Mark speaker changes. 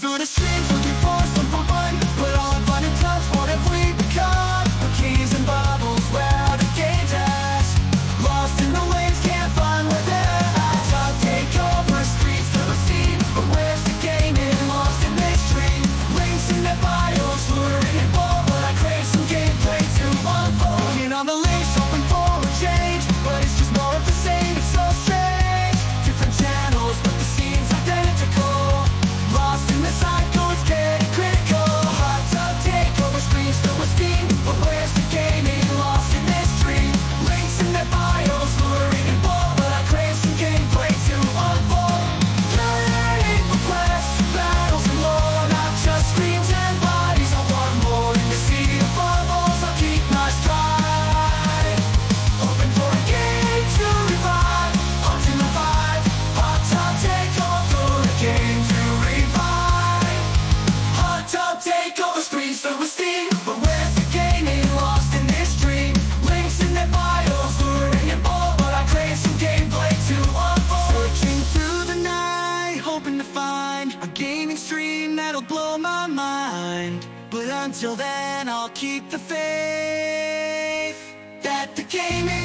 Speaker 1: through the streets. gaming stream that'll blow my mind. But until then I'll keep the faith That the gaming